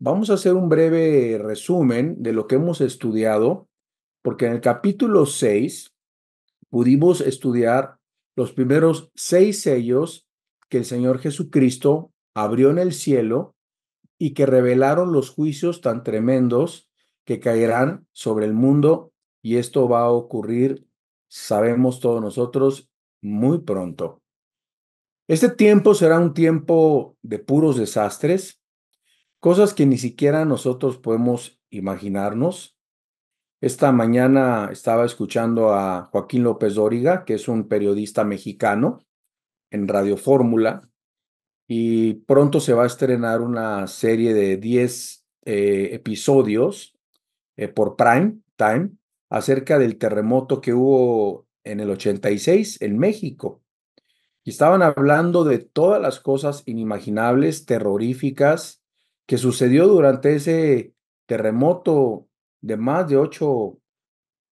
vamos a hacer un breve resumen de lo que hemos estudiado, porque en el capítulo 6 pudimos estudiar los primeros seis sellos que el Señor Jesucristo abrió en el cielo y que revelaron los juicios tan tremendos que caerán sobre el mundo y esto va a ocurrir, sabemos todos nosotros, muy pronto. Este tiempo será un tiempo de puros desastres, cosas que ni siquiera nosotros podemos imaginarnos. Esta mañana estaba escuchando a Joaquín López Dóriga, que es un periodista mexicano en Radio Fórmula, y pronto se va a estrenar una serie de 10 eh, episodios eh, por Prime Time acerca del terremoto que hubo en el 86 en México. Y estaban hablando de todas las cosas inimaginables, terroríficas, que sucedió durante ese terremoto de más de ocho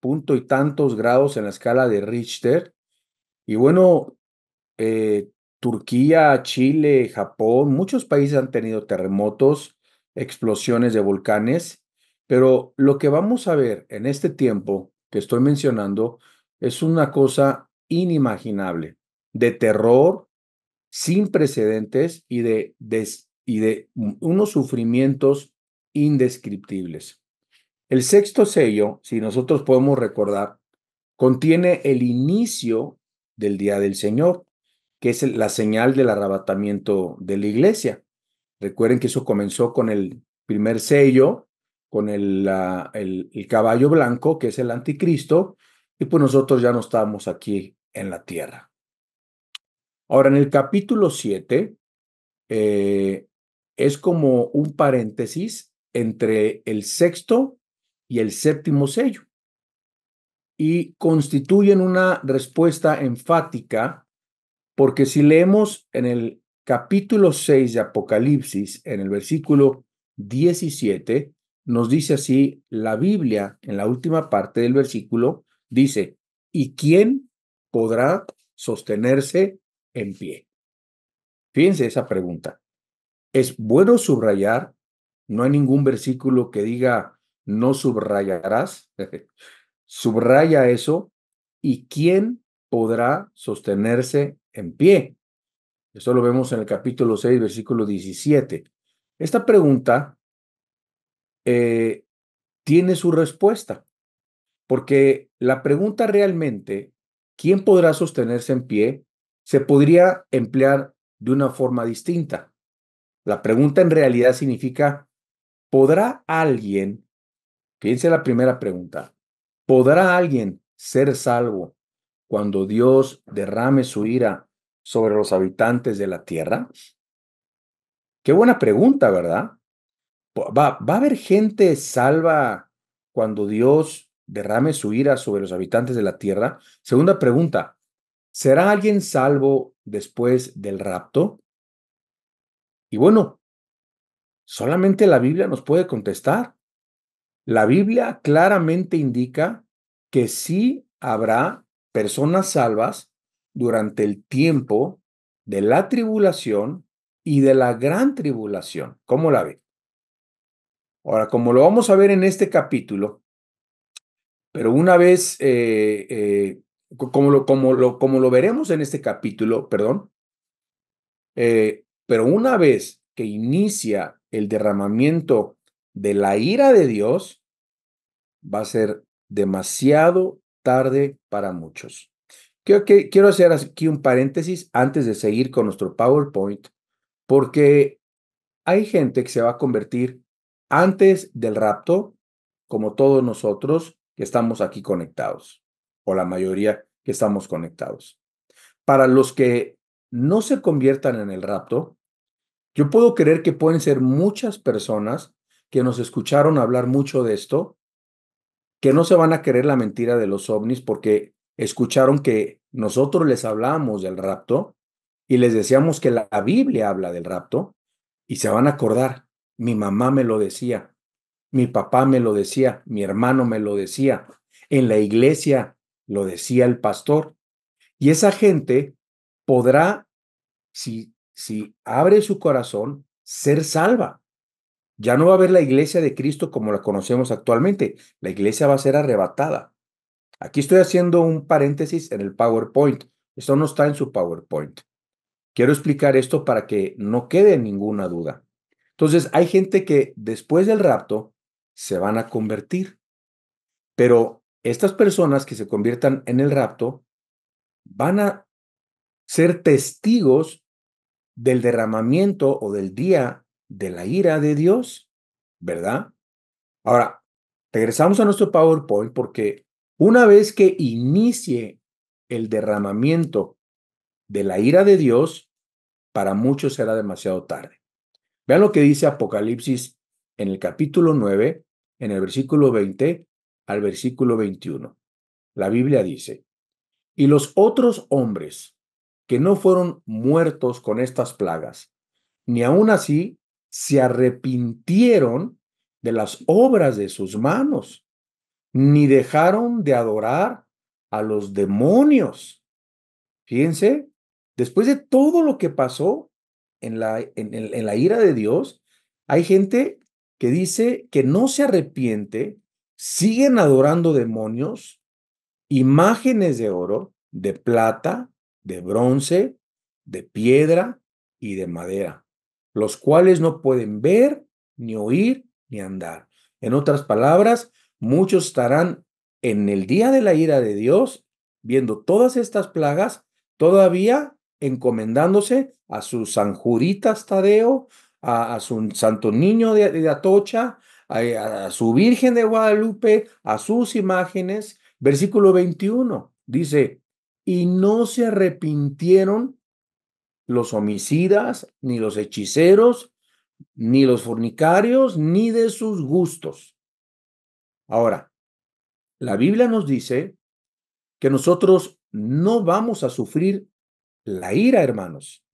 punto y tantos grados en la escala de Richter. Y bueno, eh, Turquía, Chile, Japón, muchos países han tenido terremotos, explosiones de volcanes, pero lo que vamos a ver en este tiempo que estoy mencionando es una cosa inimaginable, de terror sin precedentes y de, y de unos sufrimientos indescriptibles. El sexto sello, si nosotros podemos recordar, contiene el inicio del día del Señor, que es la señal del arrebatamiento de la iglesia. Recuerden que eso comenzó con el primer sello, con el, el, caballo blanco, que es el anticristo, y pues nosotros ya no estamos aquí en la tierra. Ahora, en el capítulo 7, eh, es como un paréntesis entre el sexto y el séptimo sello y constituyen una respuesta enfática porque si leemos en el capítulo 6 de Apocalipsis, en el versículo 17, nos dice así, la Biblia, en la última parte del versículo, dice, ¿y quién podrá sostenerse en pie? Fíjense esa pregunta. Es bueno subrayar, no hay ningún versículo que diga, no subrayarás. Subraya eso. ¿Y quién podrá sostenerse en pie? Eso lo vemos en el capítulo 6, versículo 17. Esta pregunta eh, tiene su respuesta, porque la pregunta realmente, ¿quién podrá sostenerse en pie? se podría emplear de una forma distinta. La pregunta en realidad significa, ¿podrá alguien, fíjense la primera pregunta, ¿podrá alguien ser salvo cuando Dios derrame su ira sobre los habitantes de la tierra? Qué buena pregunta, ¿verdad? ¿Va, va a haber gente salva cuando Dios derrame su ira sobre los habitantes de la tierra? Segunda pregunta, ¿será alguien salvo después del rapto? Y bueno, solamente la Biblia nos puede contestar. La Biblia claramente indica que sí habrá personas salvas durante el tiempo de la tribulación y de la gran tribulación. ¿Cómo la ve? Ahora, como lo vamos a ver en este capítulo, pero una vez, eh, eh, como, lo, como, lo, como lo veremos en este capítulo, perdón, eh, pero una vez que inicia el derramamiento de la ira de Dios, va a ser demasiado tarde para muchos. Quiero, hacer aquí un paréntesis antes de seguir con nuestro PowerPoint, porque hay gente que se va a convertir antes del rapto, como todos nosotros que estamos aquí conectados, o la mayoría que estamos conectados. Para los que no se conviertan en el rapto, yo puedo creer que pueden ser muchas personas que nos escucharon hablar mucho de esto, que no se van a creer la mentira de los ovnis porque escucharon que nosotros les hablábamos del rapto y les decíamos que la Biblia habla del rapto y se van a acordar, mi mamá me lo decía, mi papá me lo decía, mi hermano me lo decía, en la iglesia lo decía el pastor. Y esa gente podrá, si, si abre su corazón, ser salva. Ya no va a haber la iglesia de Cristo como la conocemos actualmente. La iglesia va a ser arrebatada. Aquí estoy haciendo un paréntesis en el PowerPoint. Esto no está en su PowerPoint. Quiero explicar esto para que no quede ninguna duda. Entonces, hay gente que después del rapto se van a convertir. Pero estas personas que se conviertan en el rapto van a ser testigos del derramamiento o del día de la ira de Dios, ¿verdad? Ahora, regresamos a nuestro PowerPoint porque una vez que inicie el derramamiento de la ira de Dios, para muchos será demasiado tarde. Vean lo que dice Apocalipsis en el capítulo 9, en el versículo 20 al versículo 21. La Biblia dice, y los otros hombres que no fueron muertos con estas plagas, ni aun así se arrepintieron de las obras de sus manos, ni dejaron de adorar a los demonios. Fíjense, después de todo lo que pasó en la, en, la ira de Dios, hay gente que dice que no se arrepiente, siguen adorando demonios, imágenes de oro, de plata, de bronce, de piedra y de madera los cuales no pueden ver, ni oír, ni andar. En otras palabras, muchos estarán en el día de la ira de Dios, viendo todas estas plagas, todavía encomendándose a sus sanjuritas Tadeo, a, su santo niño de, Atocha, a, a su Virgen de Guadalupe, a sus imágenes. Versículo 21 dice, y no se arrepintieron los homicidas, ni los hechiceros, ni los fornicarios, ni de sus gustos. Ahora, la Biblia nos dice que nosotros no vamos a sufrir la ira, hermanos.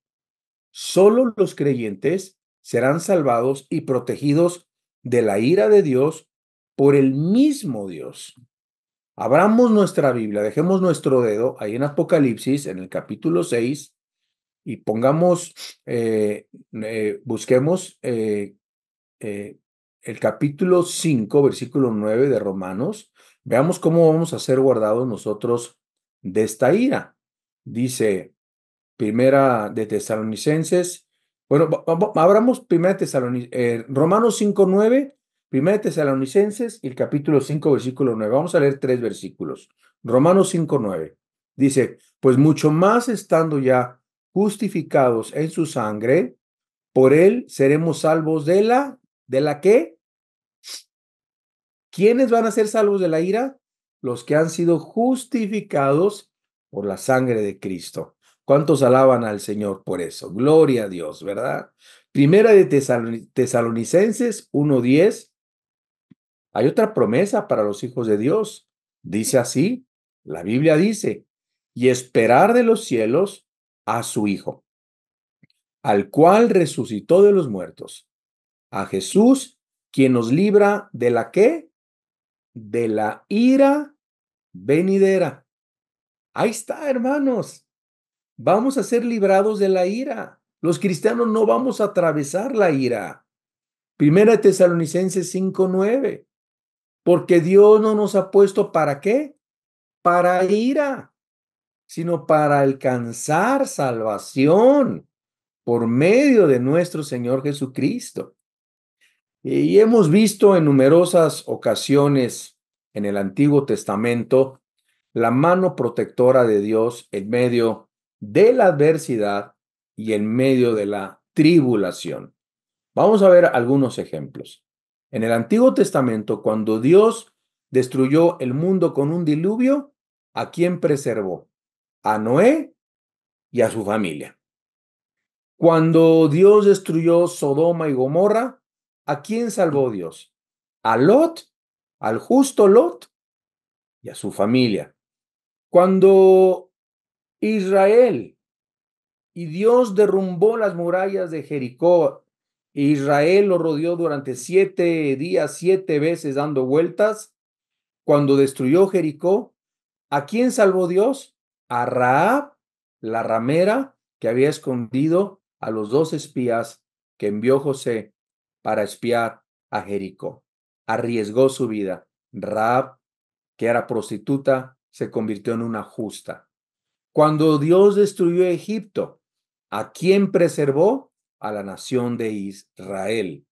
Solo los creyentes serán salvados y protegidos de la ira de Dios por el mismo Dios. Abramos nuestra Biblia, dejemos nuestro dedo ahí en Apocalipsis, en el capítulo 6, y pongamos, eh, eh, busquemos eh, el capítulo 5, versículo 9 de Romanos, veamos cómo vamos a ser guardados nosotros de esta ira. Dice, primera de Tesalonicenses, bueno, abramos primera de Tesalonicenses, Romanos 5, 9, primera de Tesalonicenses el capítulo 5, versículo 9. Vamos a leer tres versículos. Romanos 5, 9. Dice, pues mucho más estando ya justificados en su sangre, por él seremos salvos de la, ¿de la qué? ¿Quiénes van a ser salvos de la ira? Los que han sido justificados por la sangre de Cristo. ¿Cuántos alaban al Señor por eso? Gloria a Dios, ¿verdad? Primera de Tesalonicenses 1.10. Hay otra promesa para los hijos de Dios. Dice así, la Biblia dice, y esperar de los cielos a su Hijo, al cual resucitó de los muertos, a Jesús, quien nos libra de la qué? De la ira venidera. Ahí está, hermanos. Vamos a ser librados de la ira. Los cristianos no vamos a atravesar la ira. Primera Tesalonicenses 5:9. Porque Dios no nos ha puesto para qué? Para ira sino para alcanzar salvación por medio de nuestro Señor Jesucristo. Y hemos visto en numerosas ocasiones en el Antiguo Testamento la mano protectora de Dios en medio de la adversidad y en medio de la tribulación. Vamos a ver algunos ejemplos. En el Antiguo Testamento, cuando Dios destruyó el mundo con un diluvio, ¿a quién preservó? a Noé y a su familia. Cuando Dios destruyó Sodoma y Gomorra, ¿a quién salvó Dios? A Lot, al justo Lot y a su familia. Cuando Israel y Dios derrumbó las murallas de Jericó, Israel lo rodeó durante siete días, siete veces dando vueltas. Cuando destruyó Jericó, ¿a quién salvó Dios? a Raab, la ramera, que había escondido a los dos espías que envió José para espiar a Jericó. Arriesgó su vida. Raab, que era prostituta, se convirtió en una justa. Cuando Dios destruyó Egipto, ¿a quién preservó? A la nación de Israel.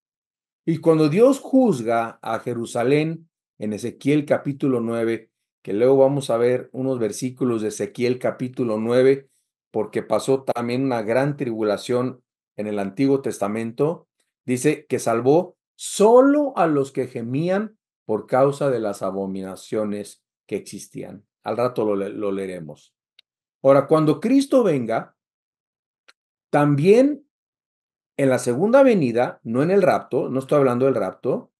Y cuando Dios juzga a Jerusalén en Ezequiel capítulo 9, que luego vamos a ver unos versículos de Ezequiel capítulo 9, porque pasó también una gran tribulación en el Antiguo Testamento, dice que salvó solo a los que gemían por causa de las abominaciones que existían. Al rato lo, lo leeremos. Ahora, cuando Cristo venga, también en la segunda venida, no en el rapto, no estoy hablando del rapto,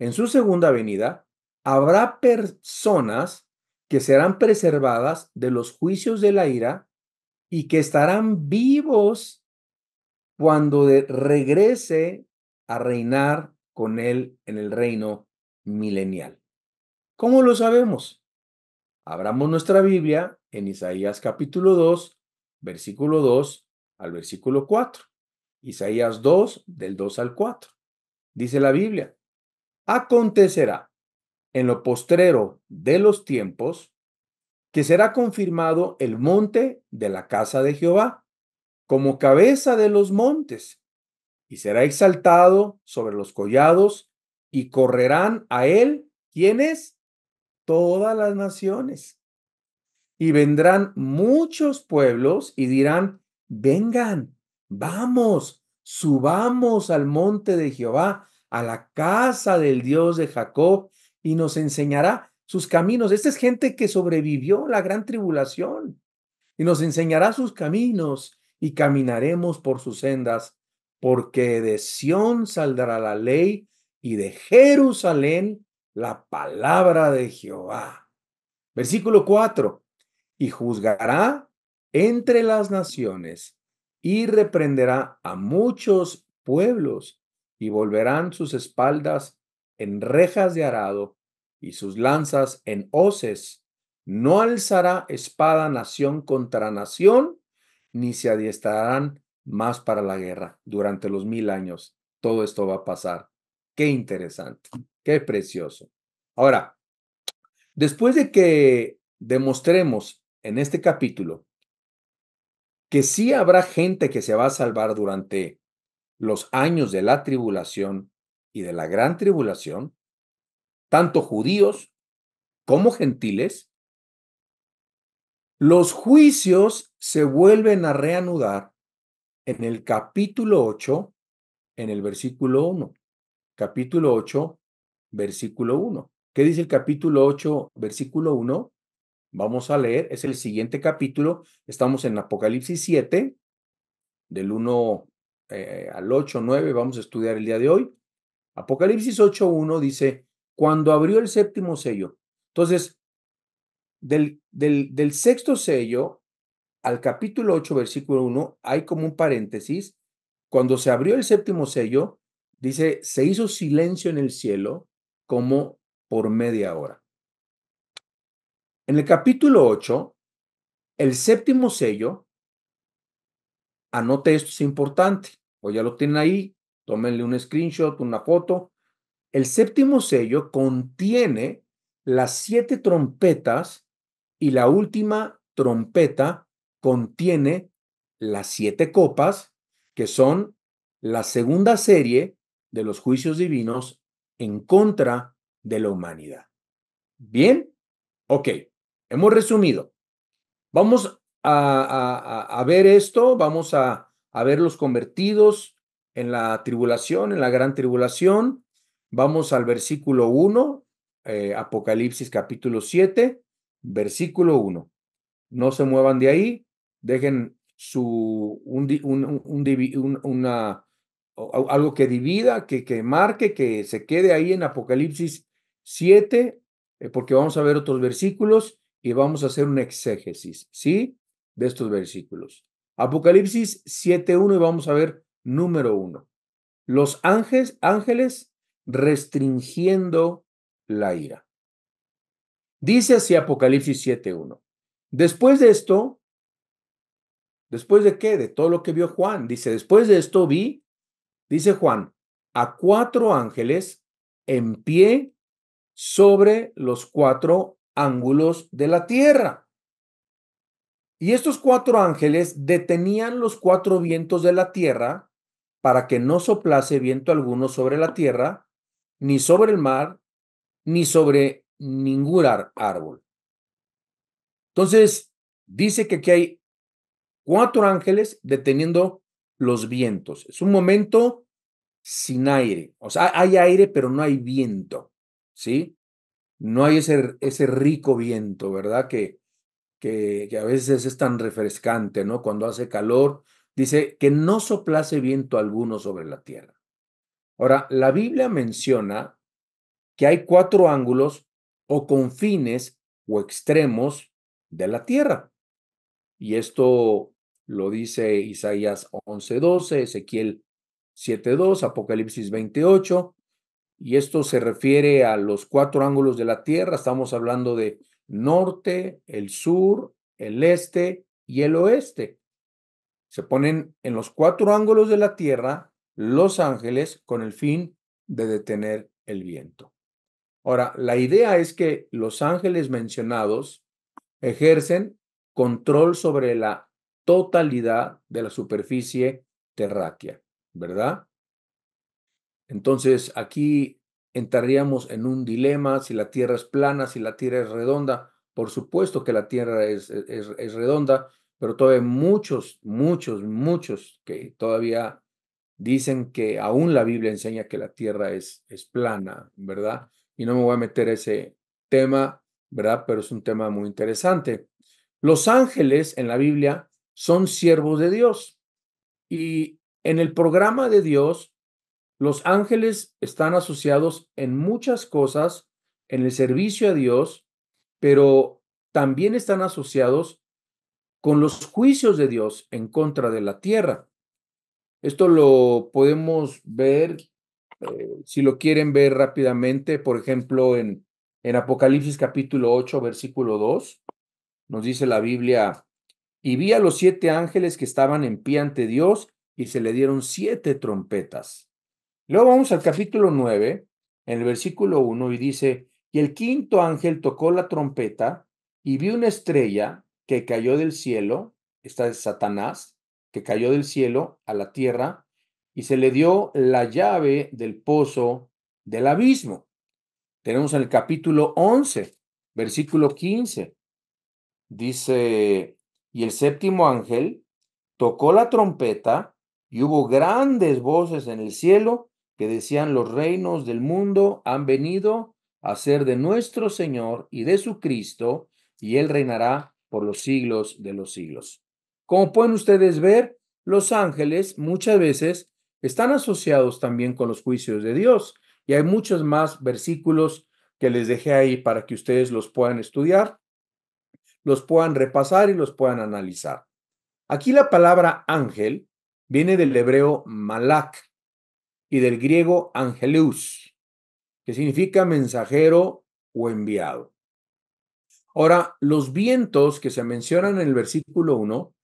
en su segunda venida, habrá personas que serán preservadas de los juicios de la ira y que estarán vivos cuando regrese a reinar con él en el reino milenial. ¿Cómo lo sabemos? Abramos nuestra Biblia en Isaías capítulo 2, versículo 2 al versículo 4. Isaías 2, del 2 al 4. Dice la Biblia, acontecerá en lo postrero de los tiempos que será confirmado el monte de la casa de Jehová como cabeza de los montes y será exaltado sobre los collados y correrán a él, ¿quiénes? Todas las naciones. Y vendrán muchos pueblos y dirán, vengan, vamos, subamos al monte de Jehová, a la casa del Dios de Jacob, y nos enseñará sus caminos. Esta es gente que sobrevivió la gran tribulación y nos enseñará sus caminos y caminaremos por sus sendas, porque de Sión saldrá la ley y de Jerusalén la palabra de Jehová. Versículo 4. Y juzgará entre las naciones y reprenderá a muchos pueblos y volverán sus espaldas en rejas de arado y sus lanzas en hoces. No alzará espada nación contra nación, ni se adiestrarán más para la guerra durante los mil años. Todo esto va a pasar. Qué interesante, qué precioso. Ahora, después de que demostremos en este capítulo que sí habrá gente que se va a salvar durante los años de la tribulación y de la gran tribulación, tanto judíos como gentiles, los juicios se vuelven a reanudar en el capítulo 8, en el versículo 1. Capítulo 8, versículo 1. ¿Qué dice el capítulo 8, versículo 1? Vamos a leer, es el siguiente capítulo, estamos en Apocalipsis 7, del 1 eh, al 8, 9, vamos a estudiar el día de hoy. Apocalipsis 8, 1 dice, cuando abrió el séptimo sello. Entonces, del, del, del sexto sello al capítulo 8, versículo 1, hay como un paréntesis. Cuando se abrió el séptimo sello, dice, se hizo silencio en el cielo como por media hora. En el capítulo 8, el séptimo sello, anote esto, es importante, o ya lo tienen ahí, tómenle un screenshot, una foto. El séptimo sello contiene las siete trompetas y la última trompeta contiene las siete copas, que son la segunda serie de los juicios divinos en contra de la humanidad. Bien, ok. Hemos resumido. Vamos a, ver esto, vamos a, ver los convertidos en la tribulación, en la gran tribulación. Vamos al versículo 1, eh, Apocalipsis capítulo 7, versículo 1. No se muevan de ahí, dejen su, un, una, algo que divida, que, que marque, que se quede ahí en Apocalipsis 7, eh, porque vamos a ver otros versículos y vamos a hacer un exégesis, ¿sí? De estos versículos. Apocalipsis 7.1 y vamos a ver número 1. Los ángeles, ángeles restringiendo la ira. Dice así Apocalipsis 7.1. Después de esto, ¿después de qué? De todo lo que vio Juan. Dice, después de esto vi, dice Juan, a cuatro ángeles en pie sobre los cuatro ángulos de la tierra. Y estos cuatro ángeles detenían los cuatro vientos de la tierra para que no soplase viento alguno sobre la tierra, ni sobre el mar, ni sobre ningún árbol. Entonces, dice que aquí hay cuatro ángeles deteniendo los vientos. Es un momento sin aire. O sea, hay aire, pero no hay viento, ¿sí? No hay ese, ese rico viento, ¿verdad? Que, que, a veces es tan refrescante, ¿no? Cuando hace calor, dice que no soplase viento alguno sobre la tierra. Ahora, la Biblia menciona que hay cuatro ángulos o confines o extremos de la tierra. Y esto lo dice Isaías 11:12, Ezequiel 7:2, Apocalipsis 28. Y esto se refiere a los cuatro ángulos de la tierra. Estamos hablando de norte, el sur, el este y el oeste. Se ponen en los cuatro ángulos de la tierra los ángeles con el fin de detener el viento. Ahora, la idea es que los ángeles mencionados ejercen control sobre la totalidad de la superficie terráquea, ¿verdad? Entonces, aquí entraríamos en un dilema si la Tierra es plana, si la Tierra es redonda. Por supuesto que la Tierra es, es, redonda, pero todavía muchos, muchos, muchos que todavía dicen que aún la Biblia enseña que la Tierra es, es plana, ¿verdad? Y no me voy a meter ese tema, ¿verdad? Pero es un tema muy interesante. Los ángeles en la Biblia son siervos de Dios y en el programa de Dios los ángeles están asociados en muchas cosas en el servicio a Dios, pero también están asociados con los juicios de Dios en contra de la tierra. Esto lo podemos ver, eh, si lo quieren ver rápidamente, por ejemplo, en, en Apocalipsis capítulo 8, versículo 2, nos dice la Biblia, y vi a los siete ángeles que estaban en pie ante Dios y se le dieron siete trompetas. Luego vamos al capítulo 9, en el versículo 1, y dice, y el quinto ángel tocó la trompeta y vi una estrella que cayó del cielo, esta es Satanás, que cayó del cielo a la tierra, y se le dio la llave del pozo del abismo. Tenemos en el capítulo 11, versículo 15. Dice, y el séptimo ángel tocó la trompeta y hubo grandes voces en el cielo que decían los reinos del mundo han venido a ser de nuestro Señor y de su Cristo, y Él reinará por los siglos de los siglos. Como pueden ustedes ver, los ángeles muchas veces están asociados también con los juicios de Dios, y hay muchos más versículos que les dejé ahí para que ustedes los puedan estudiar, los puedan repasar y los puedan analizar. Aquí la palabra ángel viene del hebreo malak, y del griego angelus, que significa mensajero o enviado. Ahora, los vientos que se mencionan en el versículo 1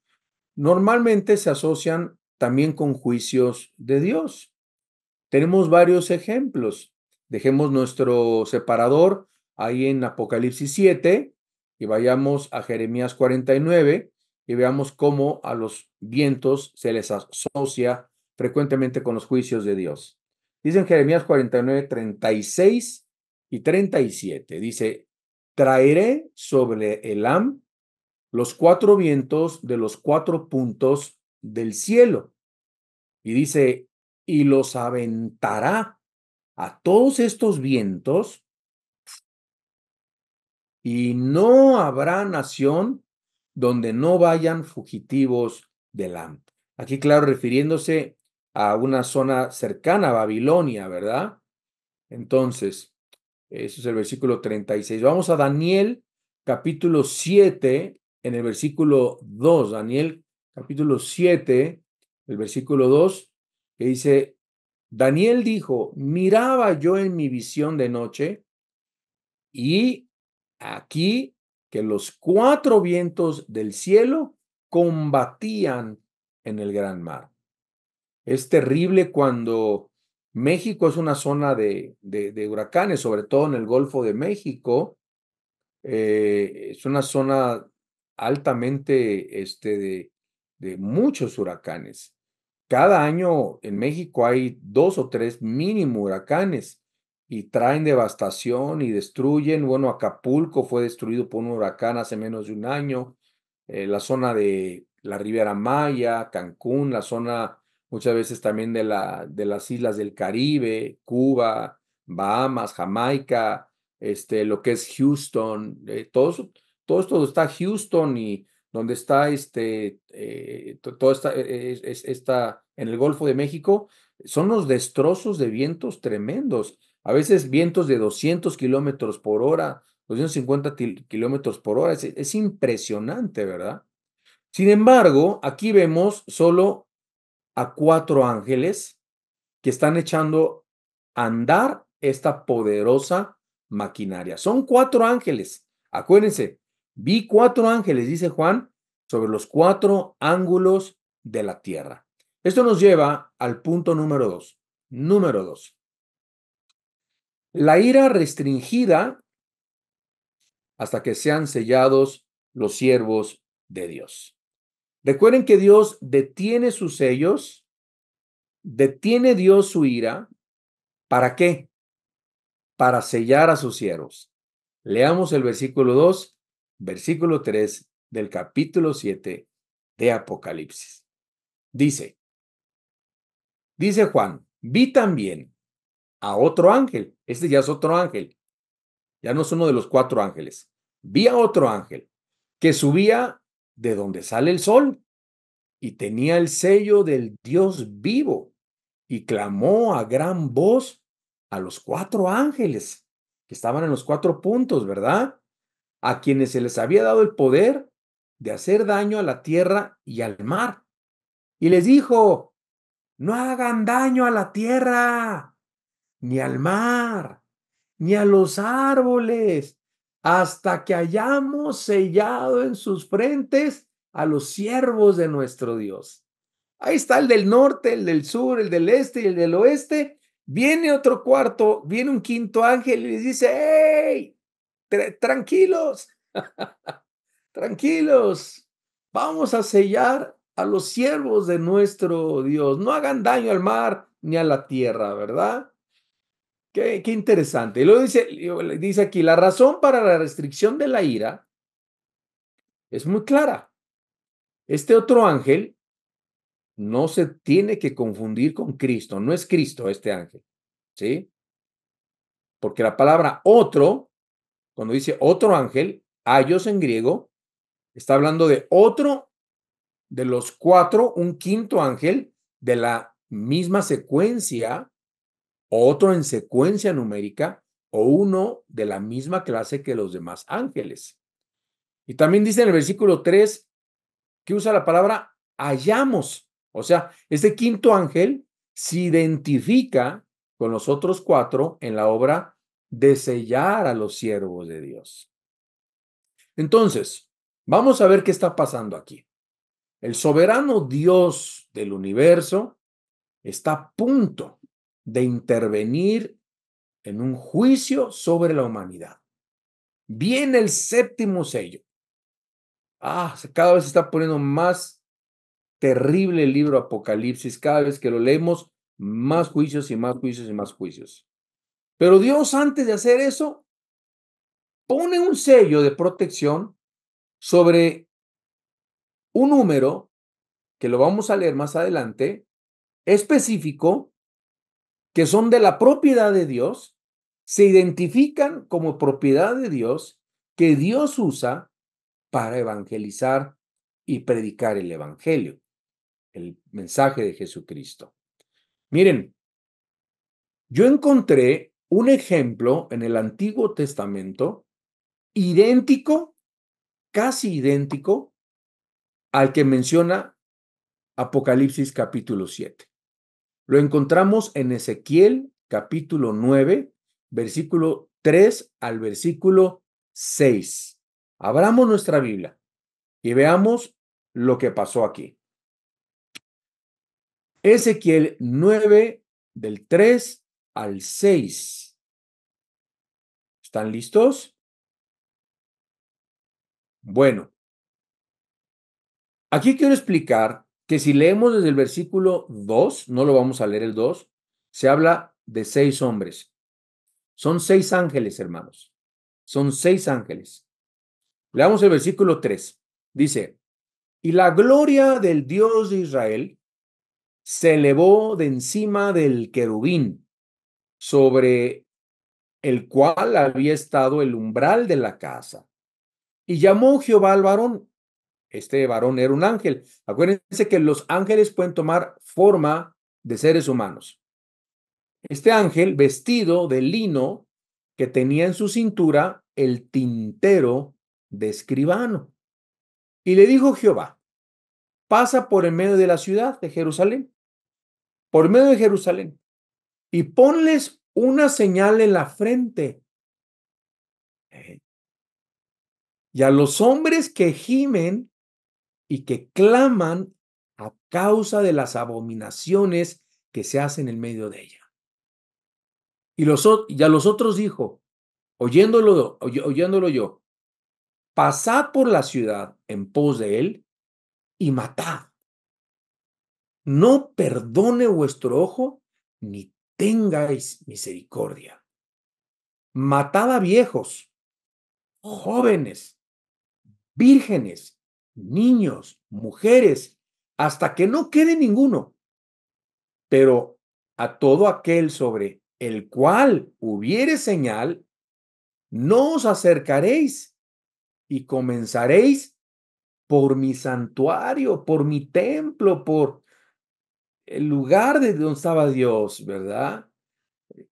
normalmente se asocian también con juicios de Dios. Tenemos varios ejemplos. Dejemos nuestro separador ahí en Apocalipsis 7 y vayamos a Jeremías 49 y veamos cómo a los vientos se les asocia frecuentemente con los juicios de Dios. Dice en Jeremías 49, 36 y 37. Dice, traeré sobre Elam los cuatro vientos de los cuatro puntos del cielo. Y dice, y los aventará a todos estos vientos y no habrá nación donde no vayan fugitivos del Elam. Aquí, claro, refiriéndose a una zona cercana a Babilonia, ¿verdad? Entonces, eso es el versículo 36. Vamos a Daniel capítulo 7, en el versículo 2. Daniel capítulo 7, el versículo 2, que dice, Daniel dijo, miraba yo en mi visión de noche y aquí que los cuatro vientos del cielo combatían en el gran mar. Es terrible cuando México es una zona de, de, huracanes, sobre todo en el Golfo de México. Eh, es una zona altamente este, de, de muchos huracanes. Cada año en México hay dos o tres mínimo huracanes y traen devastación y destruyen. Bueno, Acapulco fue destruido por un huracán hace menos de un año. Eh, la zona de la Riviera Maya, Cancún, la zona muchas veces también de, la, de las islas del Caribe, Cuba, Bahamas, Jamaica, este, lo que es Houston, eh, todo, esto está Houston y donde está este, eh, todo esta, está en el Golfo de México, son los destrozos de vientos tremendos. A veces vientos de 200 kilómetros por hora, 250 kilómetros por hora. Es, impresionante, ¿verdad? Sin embargo, aquí vemos solo a cuatro ángeles que están echando a andar esta poderosa maquinaria. Son cuatro ángeles. Acuérdense, vi cuatro ángeles, dice Juan, sobre los cuatro ángulos de la tierra. Esto nos lleva al punto número dos. Número dos. La ira restringida hasta que sean sellados los siervos de Dios. Recuerden que Dios detiene sus sellos, detiene Dios su ira. ¿Para qué? Para sellar a sus siervos. Leamos el versículo 2, versículo 3 del capítulo 7 de Apocalipsis. Dice, dice Juan, vi también a otro ángel. Este ya es otro ángel. Ya no es uno de los cuatro ángeles. Vi a otro ángel que subía de donde sale el sol y tenía el sello del Dios vivo y clamó a gran voz a los cuatro ángeles que estaban en los cuatro puntos, ¿verdad? A quienes se les había dado el poder de hacer daño a la tierra y al mar. Y les dijo, no hagan daño a la tierra, ni al mar, ni a los árboles, hasta que hayamos sellado en sus frentes a los siervos de nuestro Dios. Ahí está el del norte, el del sur, el del este y el del oeste. Viene otro cuarto, viene un quinto ángel y les dice, ¡hey! Tranquilos, tranquilos, vamos a sellar a los siervos de nuestro Dios. No hagan daño al mar ni a la tierra, ¿verdad? Qué, interesante. Y luego dice, dice aquí, la razón para la restricción de la ira es muy clara. Este otro ángel no se tiene que confundir con Cristo, no es Cristo este ángel, ¿sí? Porque la palabra otro, cuando dice otro ángel, ayos en griego, está hablando de otro de los cuatro, un quinto ángel de la misma secuencia otro en secuencia numérica o uno de la misma clase que los demás ángeles. Y también dice en el versículo 3 que usa la palabra hallamos. O sea, este quinto ángel se identifica con los otros cuatro en la obra de sellar a los siervos de Dios. Entonces, vamos a ver qué está pasando aquí. El soberano Dios del universo está a punto de intervenir en un juicio sobre la humanidad. Viene el séptimo sello. Ah, cada vez se está poniendo más terrible el libro Apocalipsis. Cada vez que lo leemos, más juicios y más juicios y más juicios. Pero Dios antes de hacer eso, pone un sello de protección sobre un número, que lo vamos a leer más adelante, específico, que son de la propiedad de Dios, se identifican como propiedad de Dios que Dios usa para evangelizar y predicar el Evangelio, el mensaje de Jesucristo. Miren, yo encontré un ejemplo en el Antiguo Testamento idéntico, casi idéntico, al que menciona Apocalipsis capítulo 7. Lo encontramos en Ezequiel capítulo 9, versículo 3 al versículo 6. Abramos nuestra Biblia y veamos lo que pasó aquí. Ezequiel 9, del 3 al 6. ¿Están listos? Bueno, aquí quiero explicar que si leemos desde el versículo 2, no lo vamos a leer el 2, se habla de seis hombres. Son seis ángeles, hermanos. Son seis ángeles. Leamos el versículo 3. Dice, y la gloria del Dios de Israel se elevó de encima del querubín, sobre el cual había estado el umbral de la casa. Y llamó Jehová al varón. Este varón era un ángel. Acuérdense que los ángeles pueden tomar forma de seres humanos. Este ángel, vestido de lino, que tenía en su cintura el tintero de escribano. Y le dijo Jehová, pasa por el medio de la ciudad de Jerusalén, por medio de Jerusalén, y ponles una señal en la frente. Eh, y a los hombres que gimen y que claman a causa de las abominaciones que se hacen en medio de ella. Y, los, y a los otros dijo, oyéndolo, oyéndolo yo, pasad por la ciudad en pos de él y matad. No perdone vuestro ojo ni tengáis misericordia. Matad a viejos, jóvenes, vírgenes, niños, mujeres, hasta que no quede ninguno. Pero a todo aquel sobre el cual hubiere señal, no os acercaréis y comenzaréis por mi santuario, por mi templo, por el lugar de donde estaba Dios, ¿verdad?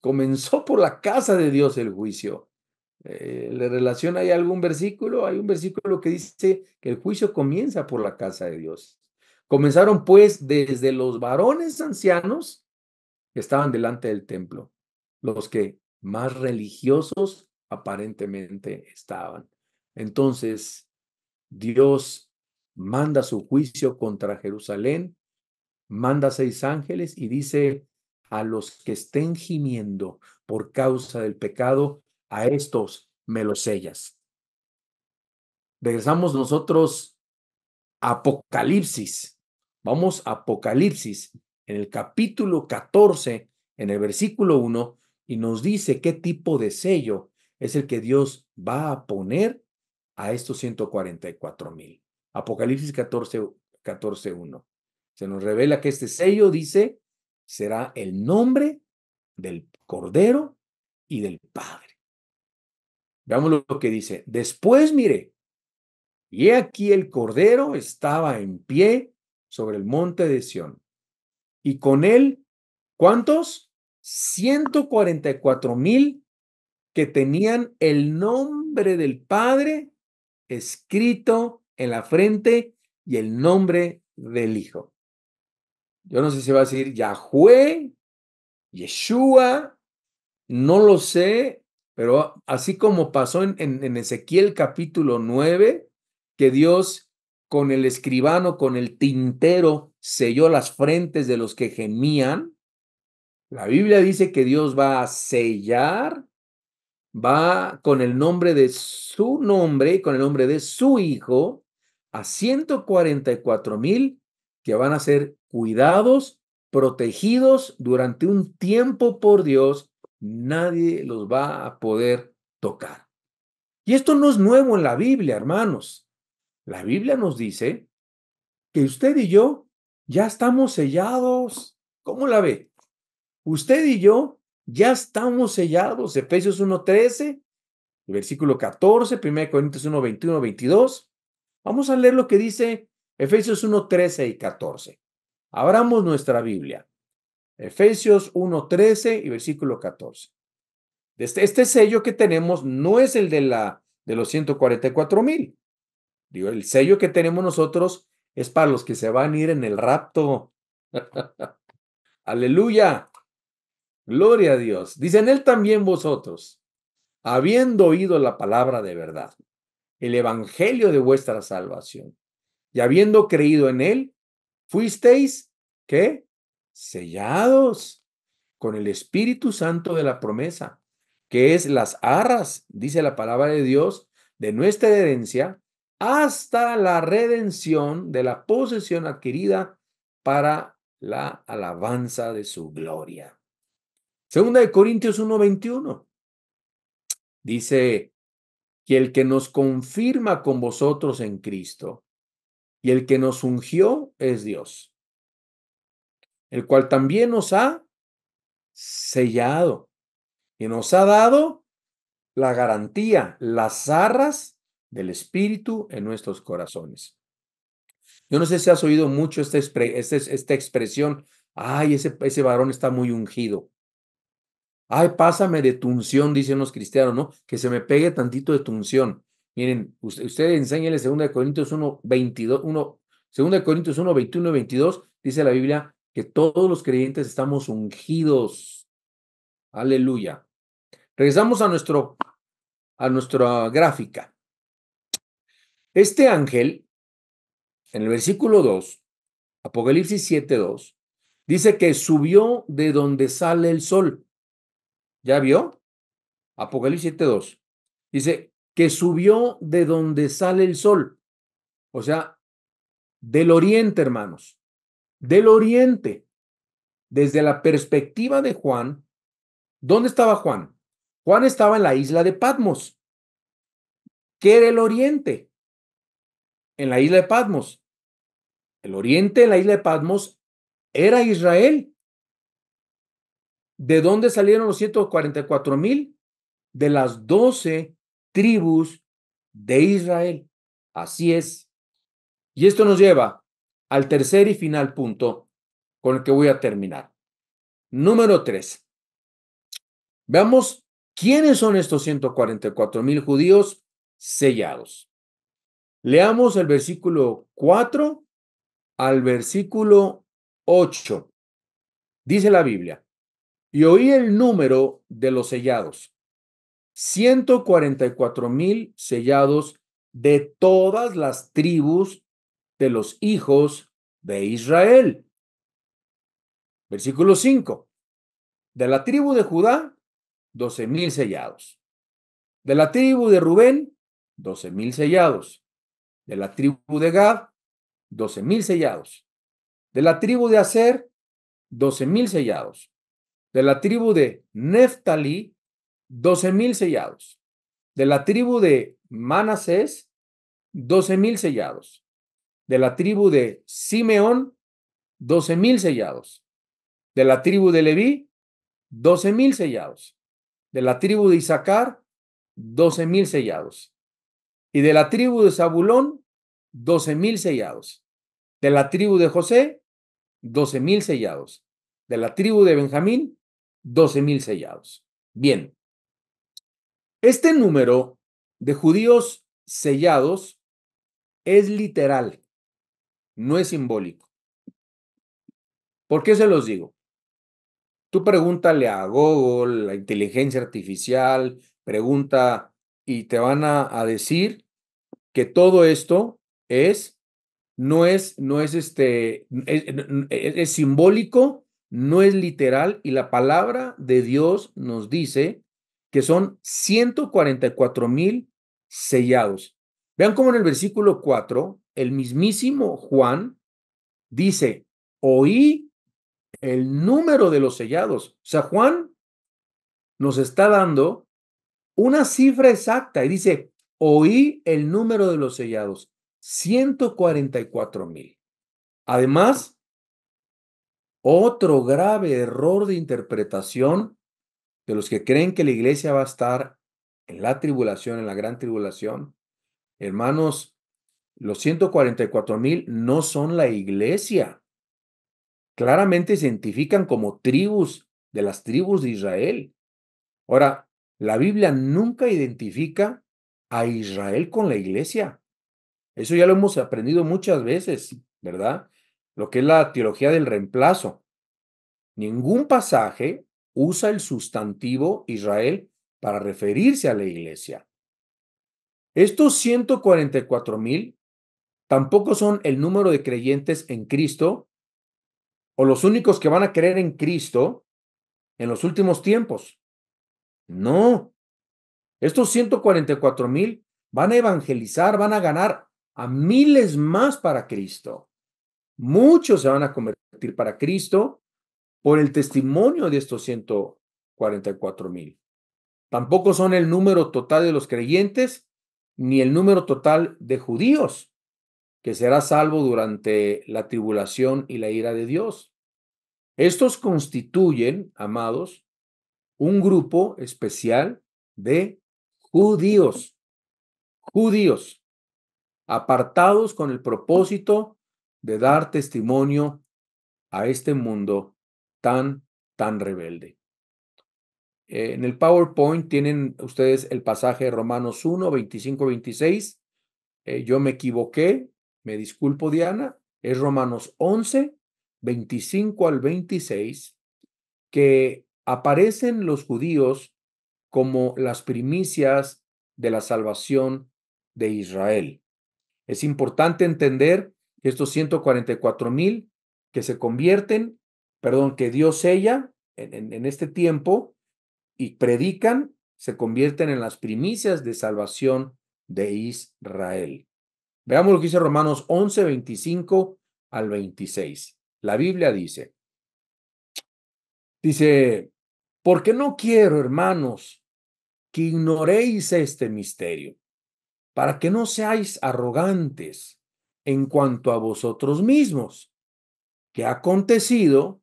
Comenzó por la casa de Dios el juicio. Eh, ¿Le relaciona hay algún versículo? Hay un versículo que dice que el juicio comienza por la casa de Dios. Comenzaron pues desde los varones ancianos que estaban delante del templo, los que más religiosos aparentemente estaban. Entonces, Dios manda su juicio contra Jerusalén, manda seis ángeles y dice a los que estén gimiendo por causa del pecado, a estos me los sellas. Regresamos nosotros a Apocalipsis. Vamos a Apocalipsis en el capítulo 14, en el versículo 1, y nos dice qué tipo de sello es el que Dios va a poner a estos 144 mil. Apocalipsis 14, 14, 1. Se nos revela que este sello dice, será el nombre del Cordero y del Padre. Veamos lo que dice. Después mire, y aquí el Cordero estaba en pie sobre el monte de Sión. Y con él, ¿cuántos? 144 mil que tenían el nombre del Padre escrito en la frente y el nombre del Hijo. Yo no sé si va a decir Yahweh, Yeshua, no lo sé, pero así como pasó en, en, Ezequiel capítulo 9, que Dios con el escribano, con el tintero, selló las frentes de los que gemían, la Biblia dice que Dios va a sellar va con el nombre de su nombre, con el nombre de su hijo, a 144 mil que van a ser cuidados, protegidos durante un tiempo por Dios. Nadie los va a poder tocar. Y esto no es nuevo en la Biblia, hermanos. La Biblia nos dice que usted y yo ya estamos sellados. ¿Cómo la ve? Usted y yo ya estamos sellados. Efesios 1.13, versículo 14, 1 Corintios 1, 21, 22. Vamos a leer lo que dice Efesios 1.13 y 14. Abramos nuestra Biblia. Efesios 1.13 y versículo 14. Este, este sello que tenemos no es el de, la, de los 144 mil. Digo, el sello que tenemos nosotros es para los que se van a ir en el rapto. Aleluya. Gloria a Dios. Dicen él también vosotros, habiendo oído la palabra de verdad, el evangelio de vuestra salvación, y habiendo creído en él, fuisteis, ¿qué? Sellados con el Espíritu Santo de la promesa, que es las arras, dice la palabra de Dios, de nuestra herencia, hasta la redención de la posesión adquirida para la alabanza de su gloria. Segunda de Corintios 1:21 dice que el que nos confirma con vosotros en Cristo y el que nos ungió es Dios, el cual también nos ha sellado y nos ha dado la garantía, las arras del Espíritu en nuestros corazones. Yo no sé si has oído mucho esta, esta, esta expresión, ay, ese, ese varón está muy ungido. Ay, pásame de tu unción, dicen los cristianos, ¿no? Que se me pegue tantito de tu unción. Miren, usted, usted enséñale 2 Corintios 1, 22, 1, 2 Corintios 1, 21 y 22, dice la Biblia que todos los creyentes estamos ungidos. Aleluya. Regresamos a, nuestro, a nuestra gráfica. Este ángel, en el versículo 2, Apocalipsis 7, 2, dice que subió de donde sale el sol. ¿Ya vio? Apocalipsis 7.2. Dice que subió de donde sale el sol. O sea, del oriente, hermanos. Del oriente. Desde la perspectiva de Juan, ¿dónde estaba Juan? Juan estaba en la isla de Patmos. ¿Qué era el oriente? En la isla de Patmos. El oriente en la isla de Patmos era Israel. ¿De dónde salieron los 144 mil? De las 12 tribus de Israel. Así es. Y esto nos lleva al tercer y final punto con el que voy a terminar. Número 3. Veamos quiénes son estos 144 mil judíos sellados. Leamos el versículo 4 al versículo 8. Dice la Biblia, y oí el número de los sellados. 144 mil sellados de todas las tribus de los hijos de Israel. Versículo 5. De la tribu de Judá, 12 mil sellados. De la tribu de Rubén, 12 mil sellados. De la tribu de Gad, 12 mil sellados. De la tribu de Aser, 12 mil sellados de la tribu de Neftalí, doce mil sellados. De la tribu de Manasés, doce mil sellados. De la tribu de Simeón, doce mil sellados. De la tribu de Leví, doce mil sellados. De la tribu de Isaacar, doce mil sellados. Y de la tribu de Zabulón, doce mil sellados. De la tribu de José, doce mil sellados. De la tribu de Benjamín, 12 mil sellados. Bien, este número de judíos sellados es literal, no es simbólico. ¿Por qué se los digo? Tú pregúntale a Google, la inteligencia artificial, pregunta y te van a, decir que todo esto es, no es, no es este, es, es simbólico no es literal y la palabra de Dios nos dice que son 144 mil sellados. Vean cómo en el versículo 4, el mismísimo Juan dice, oí el número de los sellados. O sea, Juan nos está dando una cifra exacta y dice, oí el número de los sellados, 144 mil. Además, otro grave error de interpretación de los que creen que la iglesia va a estar en la tribulación, en la gran tribulación. Hermanos, los 144 mil no son la iglesia. Claramente se identifican como tribus de las tribus de Israel. Ahora, la Biblia nunca identifica a Israel con la iglesia. Eso ya lo hemos aprendido muchas veces, ¿verdad? lo que es la teología del reemplazo. Ningún pasaje usa el sustantivo Israel para referirse a la iglesia. Estos 144 mil tampoco son el número de creyentes en Cristo o los únicos que van a creer en Cristo en los últimos tiempos. No. Estos 144 mil van a evangelizar, van a ganar a miles más para Cristo. Muchos se van a convertir para Cristo por el testimonio de estos 144 mil. Tampoco son el número total de los creyentes ni el número total de judíos que será salvo durante la tribulación y la ira de Dios. Estos constituyen, amados, un grupo especial de judíos, judíos, apartados con el propósito de dar testimonio a este mundo tan, tan rebelde. En el PowerPoint tienen ustedes el pasaje de Romanos 1, 25, 26. yo me equivoqué, me disculpo Diana, es Romanos 11, 25 al 26, que aparecen los judíos como las primicias de la salvación de Israel. Es importante entender que estos 144 mil que se convierten, perdón, que Dios sella en, en este tiempo y predican, se convierten en las primicias de salvación de Israel. Veamos lo que dice Romanos 11, 25 al 26. La Biblia dice, dice, porque no quiero, hermanos, que ignoréis este misterio, para que no seáis arrogantes en cuanto a vosotros mismos, que ha acontecido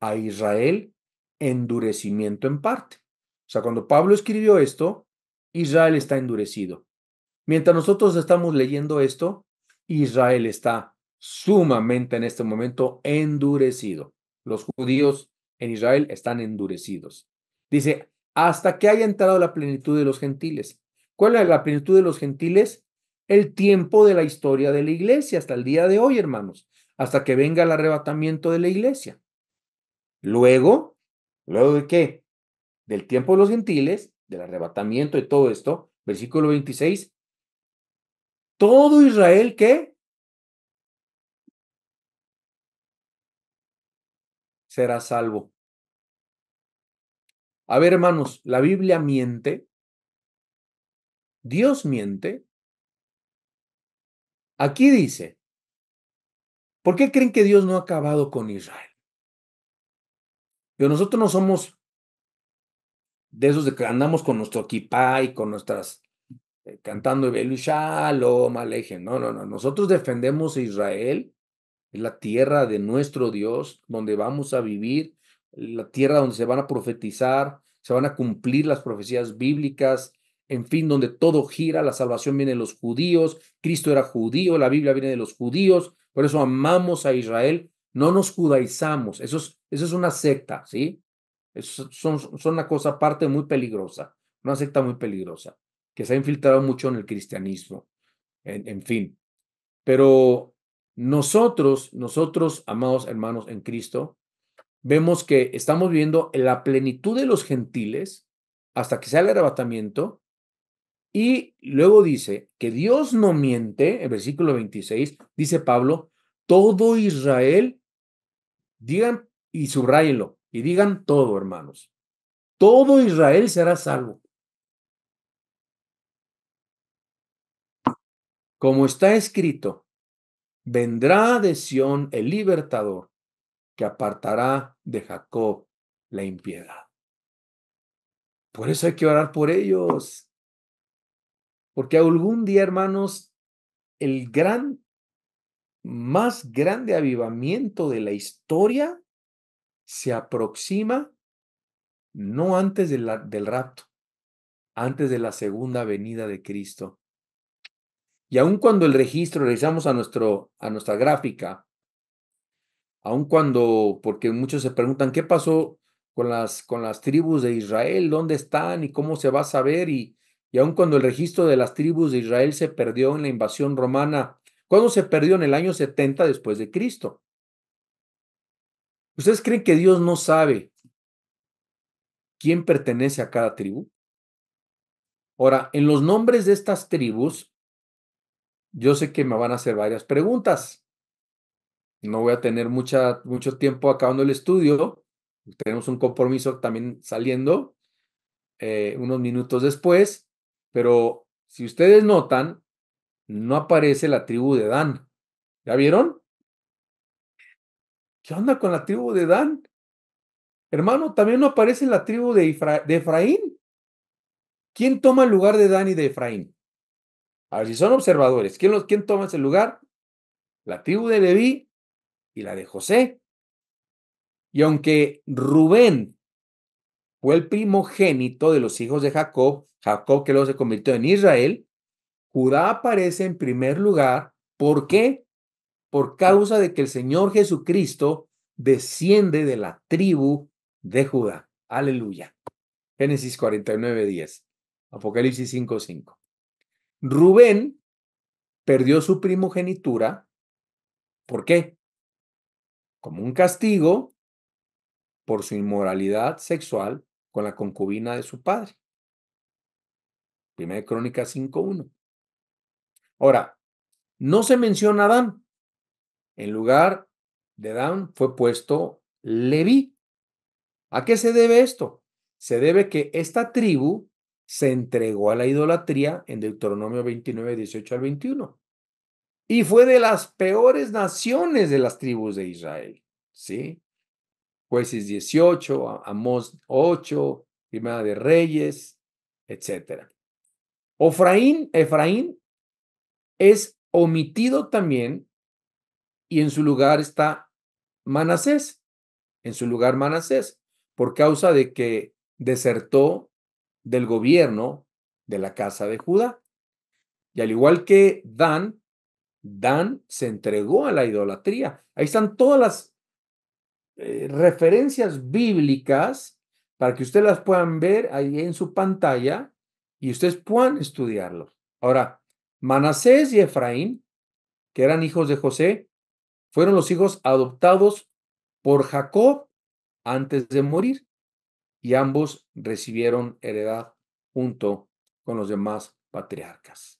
a Israel endurecimiento en parte. O sea, cuando Pablo escribió esto, Israel está endurecido. Mientras nosotros estamos leyendo esto, Israel está sumamente en este momento endurecido. Los judíos en Israel están endurecidos. Dice, hasta que haya entrado la plenitud de los gentiles. ¿Cuál es la plenitud de los gentiles? El tiempo de la historia de la iglesia, hasta el día de hoy, hermanos, hasta que venga el arrebatamiento de la iglesia. Luego, luego de qué? Del tiempo de los gentiles, del arrebatamiento y todo esto, versículo 26, todo Israel, ¿qué? será salvo. A ver, hermanos, la Biblia miente. Dios miente. Aquí dice, ¿por qué creen que Dios no ha acabado con Israel? Pero nosotros no somos de esos de que andamos con nuestro equipa y con nuestras eh, cantando Shalom, Alejen. No, no, no. Nosotros defendemos a Israel es la tierra de nuestro Dios, donde vamos a vivir, la tierra donde se van a profetizar, se van a cumplir las profecías bíblicas, en fin, donde todo gira, la salvación viene de los judíos, Cristo era judío, la Biblia viene de los judíos, por eso amamos a Israel, no nos judaizamos, eso es, eso es una secta, ¿sí? Eso son, son una cosa aparte muy peligrosa, una secta muy peligrosa, que se ha infiltrado mucho en el cristianismo, en, en fin. Pero nosotros, nosotros, amados hermanos en Cristo, vemos que estamos viendo la plenitud de los gentiles hasta que sea el arrebatamiento. Y luego dice que Dios no miente, el versículo 26, dice Pablo, todo Israel, digan y subrayenlo, y digan todo, hermanos. Todo Israel será salvo. Como está escrito, vendrá de Sión el libertador que apartará de Jacob la impiedad. Por eso hay que orar por ellos. Porque algún día, hermanos, el gran, más grande avivamiento de la historia se aproxima no antes del rapto, antes de la segunda venida de Cristo. Y aun cuando el registro, revisamos a, nuestro, a nuestra gráfica, aun cuando, porque muchos se preguntan, ¿qué pasó con las, con las tribus de Israel? ¿Dónde están y cómo se va a saber? Y, y aun cuando el registro de las tribus de Israel se perdió en la invasión romana, ¿cuándo se perdió? En el año 70 después de Cristo. ¿Ustedes creen que Dios no sabe quién pertenece a cada tribu? Ahora, en los nombres de estas tribus yo sé que me van a hacer varias preguntas. No voy a tener mucha, mucho tiempo acabando el estudio, tenemos un compromiso también saliendo eh, unos minutos después, pero si ustedes notan, no aparece la tribu de Dan. ¿Ya vieron? ¿Qué onda con la tribu de Dan? Hermano, también no aparece la tribu de, de Efraín. ¿Quién toma el lugar de Dan y de Efraín? A ver, si son observadores, ¿quién, toma ese lugar? La tribu de Leví y la de José. Y aunque Rubén fue el primogénito de los hijos de Jacob, Jacob que luego se convirtió en Israel, Judá aparece en primer lugar. ¿Por qué? Por causa de que el Señor Jesucristo desciende de la tribu de Judá. Aleluya. Génesis 49, 10. Apocalipsis 5, 5. Rubén perdió su primogenitura. ¿Por qué? Como un castigo por su inmoralidad sexual con la concubina de su padre. Primera Crónica 5.1. Ahora, no se menciona Adán. En lugar de Adán fue puesto Leví. ¿A qué se debe esto? Se debe que esta tribu se entregó a la idolatría en Deuteronomio 29, 18 al 21. Y fue de las peores naciones de las tribus de Israel. ¿Sí? Jueces 18, Amós 8, Primera de Reyes, etc. Efraín, Efraín es omitido también y en su lugar está Manasés. En su lugar Manasés, por causa de que desertó del gobierno de la casa de Judá. Y al igual que Dan, Dan se entregó a la idolatría. Ahí están todas las eh, referencias bíblicas para que ustedes las puedan ver ahí en su pantalla y ustedes puedan estudiarlo. Ahora, Manasés y Efraín, que eran hijos de José, fueron los hijos adoptados por Jacob antes de morir y ambos recibieron heredad junto con los demás patriarcas.